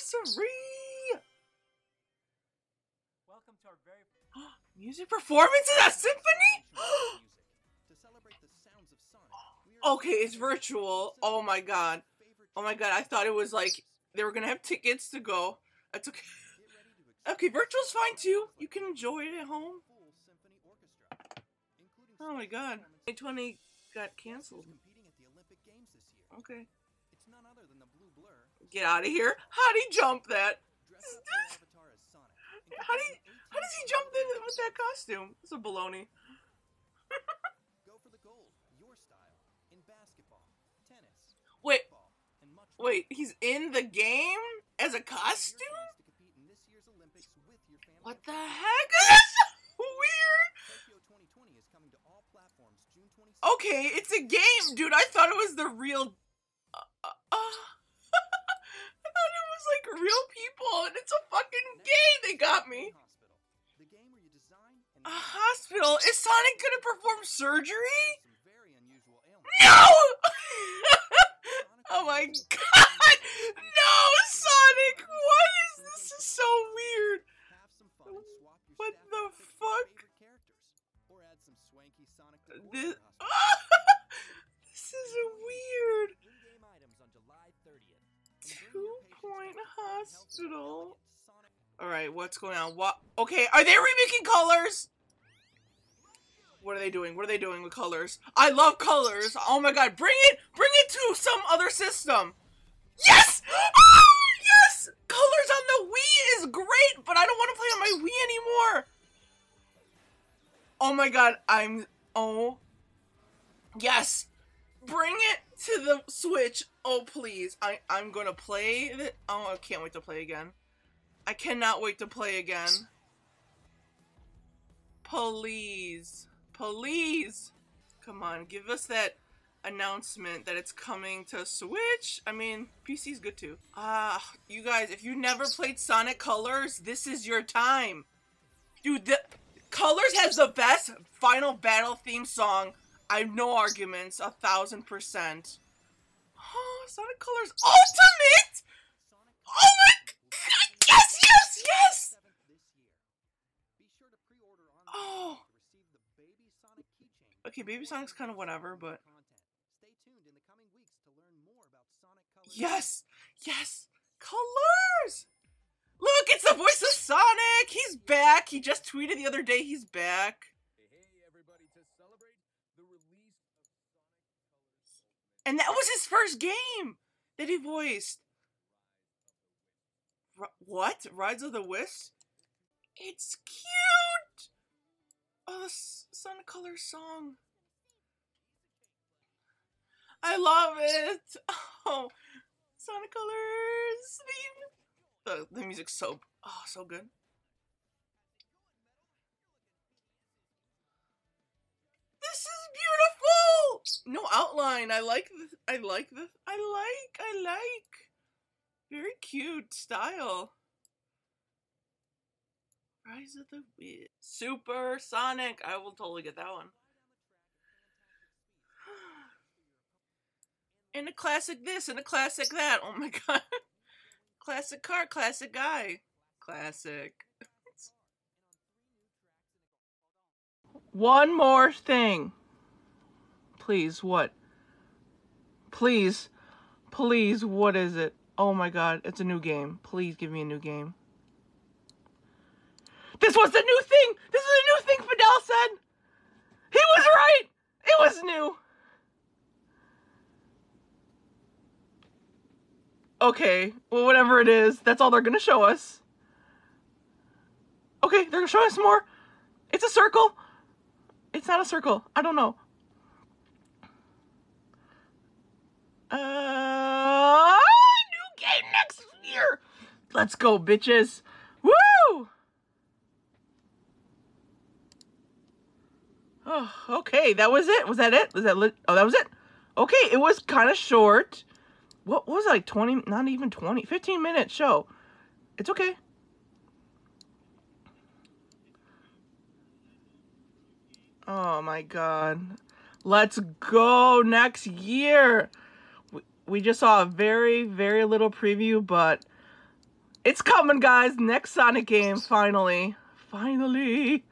anniversary! Welcome to our very Music performances at Symphony? To celebrate the sounds of Sonic, we are okay, it's virtual. Oh my god. Oh my god, I thought it was like they were gonna have tickets to go. That's okay. Okay, virtual's fine too. You can enjoy it at home. Full symphony orchestra, including Oh my god. 2020 got canceled. competing at the Olympic Games this year. Okay. Get out of here. How'd he jump that? Dress up your avatar as Sonic. and How do you, how does he jump in with that costume? It's a baloney. Go for the gold, your style, in basketball, tennis, Wait, wait, he's in the game as a costume? to compete in this year's Olympics with your family. What the heck? That's weird. Tokyo 2020 is coming to all platforms June 26th. Okay, it's a game, dude. I thought it was the real. Real people, and it's a fucking game. They got me. Hospital, the game where you design and A hospital? Is Sonic gonna perform surgery? some very unusual ailments. No! Oh my god! No, Sonic! What is this? Is so weird. Have some fun and swap your What the outfits with your fuck? favorite Point Hospital. All right, what's going on? What? Okay, are they remaking colors? What are they doing? What are they doing with colors? I love colors. Oh my god, bring it, bring it to some other system. Yes! Oh, yes! Colors on the Wii is great, but I don't want to play on my Wii anymore. Oh my god, I'm oh yes. Bring it to the Switch. Oh please. I I'm going to play it. Oh, I can't wait to play again. I cannot wait to play again. Please. Please. Come on, give us that announcement that it's coming to Switch. I mean, PC's good too. Ah, you guys, if you never played Sonic Colors, this is your time. Dude, the Colors has the best final battle theme song. I have no arguments, a thousand percent. Oh, Sonic Colors Ultimate! Oh my god! Yes, yes, yes! 7th this year. Be sure to pre-order online Oh. Okay, Baby Sonic's kind of whatever, but yes, yes, colors. Look, it's the voice of Sonic. He's back. He just tweeted the other day. He's back. Hey, hey, everybody, to celebrate the release of Sonic Colors And that was his first game that he voiced. R- what? Rides of the Wisps? It's cute! Oh, the S- Sonic Colors song. I love it! Oh, Sonic Colors theme. The, the music's so, oh, so good. No outline. I like the, I like the, I like, I like. Very cute style. Rise of the Wisps. Super Sonic. I will totally get that one. And a classic this and a classic that. Oh my god. Classic car, classic guy. Classic. One more thing. Please, what? Please. Please, what is it? Oh my god, it's a new game. Please give me a new game. This was the new thing! This is a new thing Fidel said! He was right! It was new! Okay, well, whatever it is, that's all they're gonna show us. Okay, they're gonna show us more. It's a circle. It's not a circle. I don't know. Uh, new game next year. Let's go, bitches. Woo! Oh, okay, that was it. Was that it? Was that lit? Oh, that was it. Okay, it was kind of short. What was it, like 20, not even 20, 15 minute show. It's okay. Oh my god. Let's go next year we just saw a very, very little preview, but it's coming, guys. Next Sonic game, finally. Finally.